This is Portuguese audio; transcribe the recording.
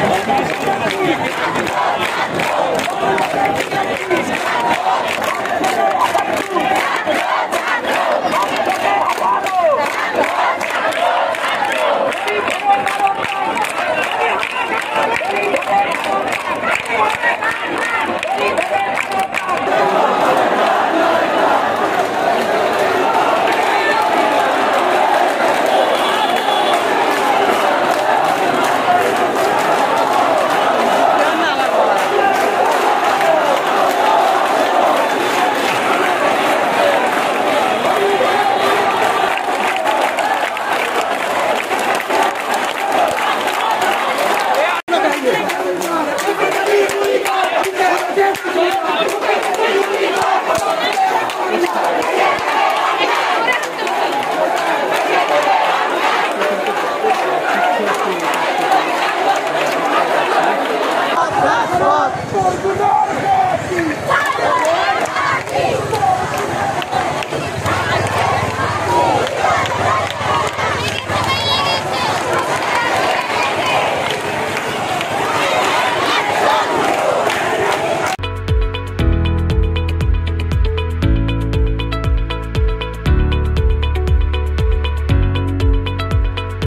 Thank you. apoio.